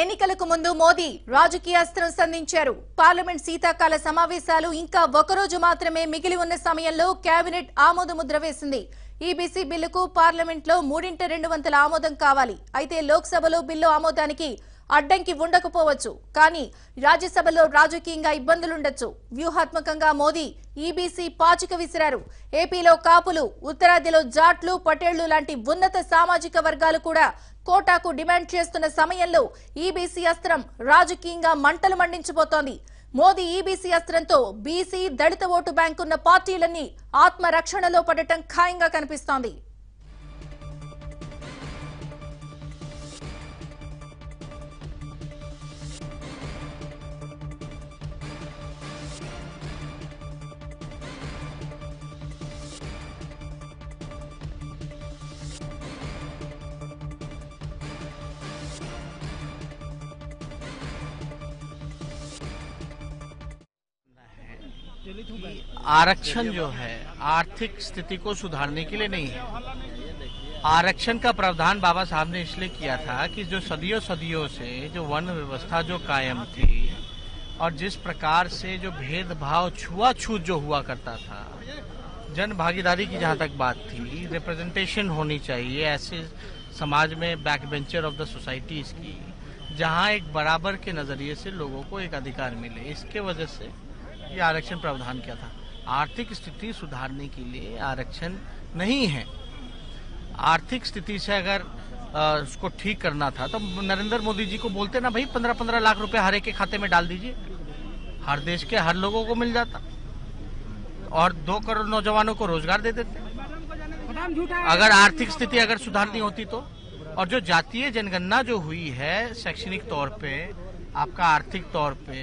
ఎన్నికలకు ముందు మోదీ రాజకీయ అస్త్రం సంధించారు. పార్లమెంట్ శీతాకాల సమావేశాలు ఇంకా ఒకరోజు మాత్రమే మిగిలి ఉన్న సమయంలో కేబినెట్ ఆమోద ముద్ర వేసింది. ఈబీసీ బిల్లుకు పార్లమెంట్లో మూడింట రెండు వంతుల ఆమోదం కావాలి. అయితే లోక్సభలో బిల్లు ఆమోదానికి అడ్డంకి ఉండకపోవచ్చు. కానీ రాజ్యసభలో రాజకీయంగా ఇబ్బందులుండొచ్చు. వ్యూహాత్మకంగా మోదీ ఈబీసీ పాచిక విసిరారు. ఏపీలో కాపులు ఉత్తరాదిలో జాట్లు పటేళ్ళు లాంటి ఉన్నత సామాజిక వర్గాలు కూడా కోటాకు డిమాండ్ చేస్తున్న సమయంలో ఈబీసీ అస్త్రం రాజకీయంగా మంటలు మండించబోతోంది. మోదీ ఈబీసీ అస్త్రంతో బీసీ దళిత ఓటు బ్యాంకున్న పార్టీలన్నీ ఆత్మరక్షణలో పడటం ఖాయంగా కనిపిస్తోంది. आरक्षण जो है, आर्थिक स्थिति को सुधारने के लिए नहीं है। आरक्षण का प्रावधान बाबा साहब ने इसलिए किया था कि जो सदियों सदियों से जो वन व्यवस्था जो कायम थी और जिस प्रकार से जो भेदभाव छुआछूत जो हुआ करता था, जन भागीदारी की जहाँ तक बात थी रिप्रेजेंटेशन होनी चाहिए ऐसे समाज में back bencher of the societies की, जहाँ एक बराबर के नज़रिए से लोगों को एक अधिकार मिले, इसके वजह से ये आरक्षण प्रावधान किया था। आर्थिक स्थिति सुधारने के लिए आरक्षण नहीं है। आर्थिक स्थिति से अगर अ, उसको ठीक करना था तो नरेंद्र मोदी जी को बोलते ना भाई पंद्रह पंद्रह लाख रुपए हर एक के खाते में डाल दीजिए। हर देश के हर लोगों को मिल जाता। और दो करोड़ नौजवानों को रोज़गार दे देते। अगर आर्थिक स्थिति अगर सुधारनी होती तो। और जो जातीय जनगणना जो हुई है शैक्षणिक तौर पे आपका आर्थिक तौर पे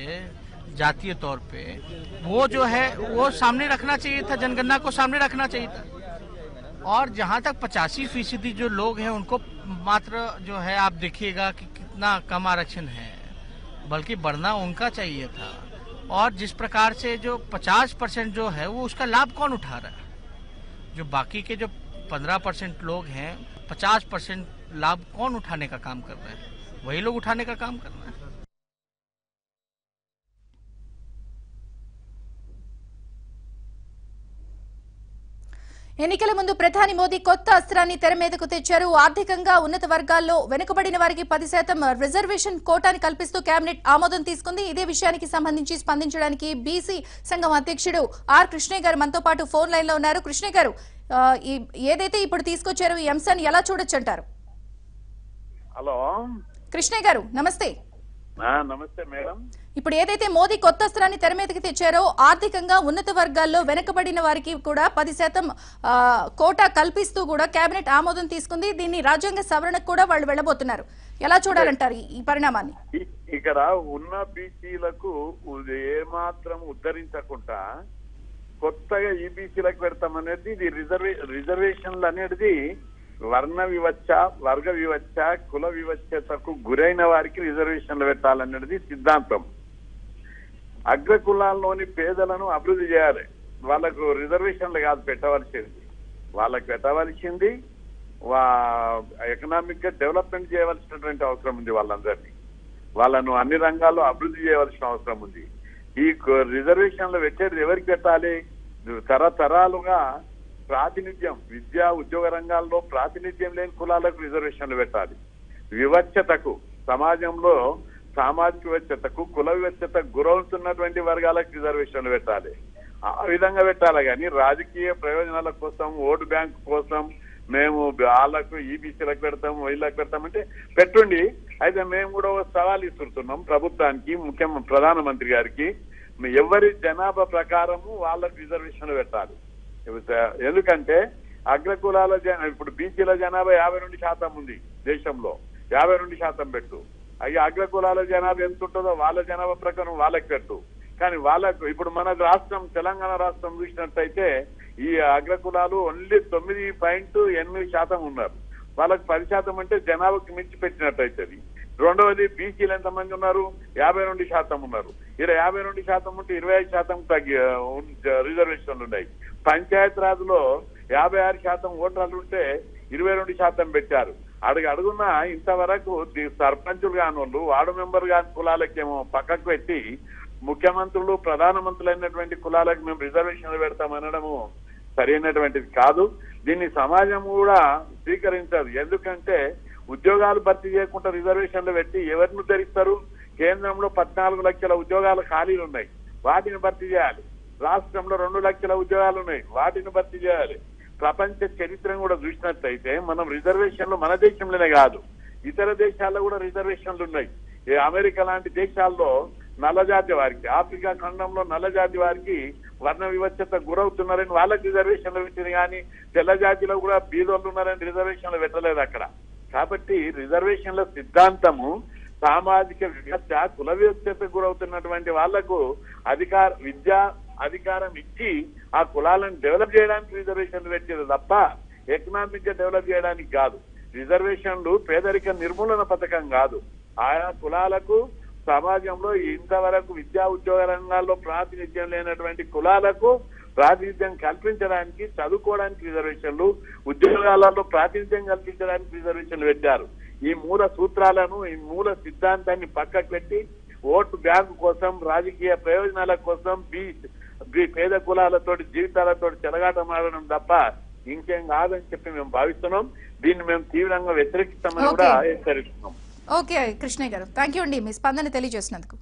जातीय तौर पे, वो जो है, वो सामने रखना चाहिए था, जनगणना को सामने रखना चाहिए था। और जहाँ तक पचासी फ़ीसदी जो लोग हैं, उनको मात्र जो है, आप देखिएगा कि कितना कम आरक्षण है, बल्कि बढ़ना उनका चाहिए था। और जिस प्रकार से जो 50 परसेंट जो है, वो उसका लाभ कौन उठा रहा है? जो बाकी के जो 15 परसेंट लोग हैं 50 परसेंट लाभ कौन उठाने का काम कर रहे हैं? वही लोग उठाने का काम कर रहे हैं। ఎన్నికల ముందు ప్రధాని మోదీ కొత్త అస్త్రాన్ని తెర మీదకు తెచ్చారు. ఆర్థికంగా ఉన్నత వర్గాల్లో వెనుకబడిన వారికి పది శాతం రిజర్వేషన్ కోటాని కల్పిస్తూ కేబినెట్ ఆమోదం తీసుకుంది. ఇదే విషయానికి సంబంధించి స్పందించడానికి బీసీ సంఘం అధ్యక్షుడు ఆర్ కృష్ణయ్య గారు మనతో పాటు ఫోన్ లైన్లో ఉన్నారు కృష్ణయ్య గారు ఏదైతే ఇప్పుడు తీసుకొచ్చారో ఈ అంశాన్ని ఎలా చూడొచ్చు అంటారు? హలో. కృష్ణయ్య గారు నమస్తే. నమస్తే మేడం. ఇప్పుడు ఏదైతే మోదీ కొత్త అస్త్రాన్ని తెర మీదకి తెచ్చారో ఆర్థికంగా ఉన్నత వర్గాల్లో వెనుకబడిన వారికి కూడా పది శాతం కోటా కల్పిస్తూ కూడా కేబినెట్ ఆమోదం తీసుకుంది. దీన్ని రాజ్యాంగ సవరణకు కూడా వాళ్ళు వెళ్ళబోతున్నారు. ఎలా చూడాలంటారు ఈ- పరిణామాన్ని? ఇక్కడ ఉన్న బీసీలకు ఏమాత్రం ఉద్ధరించకుండా కొత్తగా ఈ బీసీలకు పెడతామనేది ఇది రిజర్వే రిజర్వేషన్లు అనేది వర్ణ వివచ్చ వర్గ వివచ్చ కుల వివచ్చతకు గురైన వారికి రిజర్వేషన్లు పెట్టాలన్నది సిద్ధాంతం. అగ్ర కులాల్లోని పేదలను అభివృద్ధి చేయాలి. వాళ్ళకు రిజర్వేషన్లు కాదు పెట్టవలసింది. వాళ్ళకు పెట్టవలసింది వా ఎకనామిక్గా డెవలప్మెంట్ చేయవలసినటువంటి అవసరం ఉంది వాళ్ళందరినీ. వాళ్ళను అన్ని రంగాల్లో అభివృద్ధి చేయవలసిన అవసరం ఉంది. ఈ రిజర్వేషన్లు పెట్టేది ఎవరికి పెట్టాలి? తరతరాలుగా ప్రాతినిధ్యం విద్యా ఉద్యోగ రంగాల్లో ప్రాతినిధ్యం లేని కులాలకు రిజర్వేషన్లు పెట్టాలి. వివచ్చతకు సమాజంలో సామాజిక వివచ్చతకు కుల వివచ్చతకు గురవుతున్నటువంటి వర్గాలకు రిజర్వేషన్లు పెట్టాలి. ఆ విధంగా పెట్టాలి కానీ రాజకీయ ప్రయోజనాల కోసం ఓటు బ్యాంక్ కోసం మేము వాళ్ళకు ఈబీసీలకు పెడతాం వీళ్ళకి పెడతామంటే పెట్టుండి అయితే మేము కూడా ఒక సవాల్ ఇస్తున్నాం ప్రభుత్వానికి ముఖ్య ప్రధానమంత్రి గారికి. ఎవరి జనాభా ప్రకారము వాళ్ళకు రిజర్వేషన్లు పెట్టాలి. Uh, ఎందుకంటే అగ్రకులాల జన ఇప్పుడు బీసీల జనాభా యాభై రెండు శాతం ఉంది దేశంలో. యాభై రెండు శాతం పెట్టు. అవి అగ్రకులాల జనాభా ఎంత ఉంటుందో వాళ్ళ జనాభా ప్రకారం వాళ్ళకి పెట్టు. కానీ వాళ్ళకు ఇప్పుడు మన రాష్ట్రం తెలంగాణ రాష్ట్రం చూసినట్టయితే ఈ అగ్రకులాలు ఓన్లీ తొమ్మిది పాయింట్ ఎనిమిది శాతం ఉన్నారు. వాళ్ళకి పది శాతం అంటే జనాభాకి మించి పెట్టినట్టయితది. రెండవది బీసీలు ఎంతమంది ఉన్నారు? యాభై రెండు శాతం ఉన్నారు. ఇలా యాభై రెండు శాతం ఉంటే ఇరవై ఐదు శాతం తగ్గి రిజర్వేషన్లు ఉన్నాయి. పంచాయత్ రాజ్లో యాభై ఆరు శాతం ఓటర్లు ఉంటే ఇరవై రెండు శాతం పెట్టారు. అడుగు అడుగున ఇంతవరకు ది- సర్పంచులు కాని వాళ్ళు వార్డు మెంబర్ కాని కులాలకేమో పక్కకు పెట్టి ముఖ్యమంత్రులు ప్రధానమంత్రులు అయినటువంటి కులాలకు మేము రిజర్వేషన్లు పెడతామనడము సరైనటువంటిది కాదు. దీన్ని సమాజం కూడా స్వీకరించదు. ఎందుకంటే ఉద్యోగాలు భర్తీ చేయకుండా రిజర్వేషన్లు పెట్టి ఎవరిని ధరిస్తారు కేంద్రంలో పద్నాలుగు లక్షల ఉద్యోగాలు ఖాళీలు ఉన్నాయి. వాటిని భర్తీ చేయాలి. రాష్ట్రంలో రెండు లక్షల ఉద్యోగాలు ఉన్నాయి. వాటిని భర్తీ చేయాలి. ప్రపంచ చరిత్రను కూడా చూసినట్లయితే మనం రిజర్వేషన్లు మన దేశంలోనే కాదు. ఇతర దేశాల్లో కూడా రిజర్వేషన్లు ఉన్నాయి. ఈ అమెరికా లాంటి దేశాల్లో నల్లజాతి వారికి ఆఫ్రికా ఖండంలో నల్లజాతి వారికి వర్ణ వివక్షత గురవుతున్నారని వాళ్ళకి రిజర్వేషన్లు పెట్టింది కానీ తెల్ల జాతిలో కూడా బీదోళ్ళు ఉన్నారని రిజర్వేషన్లు పెట్టలేదు అక్కడ. కాబట్టి రిజర్వేషన్ల సిద్ధాంతము సామాజిక వివక్ష కుల వివక్షతకు గురవుతున్నటువంటి వాళ్ళకు అధికార విద్యా అధికారం ఇచ్చి ఆ కులాలను డెవలప్ చేయడానికి రిజర్వేషన్లు పెట్టేది తప్ప ఎకనామిక్గా డెవలప్ చేయడానికి కాదు. రిజర్వేషన్లు పేదరిక నిర్మూలన పథకం కాదు. ఆయా కులాలకు సమాజంలో ఇంతవరకు విద్యా ఉద్యోగ రంగాల్లో ప్రాతినిధ్యం లేనటువంటి కులాలకు ప్రాతినిధ్యం కల్పించడానికి చదువుకోవడానికి రిజర్వేషన్లు ఉద్యోగాలలో ప్రాతినిధ్యం కల్పించడానికి రిజర్వేషన్లు పెట్టారు. ఈ మూల సూత్రాలను ఈ మూల సిద్ధాంతాన్ని పక్కకు పెట్టి ఓటు బ్యాంకు కోసం రాజకీయ ప్రయోజనాల కోసం బీ బీ- పేద కులాలతోటి జీవితాలతోటి చెలగాటమాడడం తప్ప ఇంకేం కాదని చెప్పి మేము భావిస్తున్నాం. దీన్ని మేము తీవ్రంగా వ్యతిరేకిస్తామని కూడా. హెచ్చరిస్తున్నాం. ఓకే కృష్ణయ్య గారు. థ్యాంక్ యూ అండి మీ స్పందన తెలియజేసినందుకు.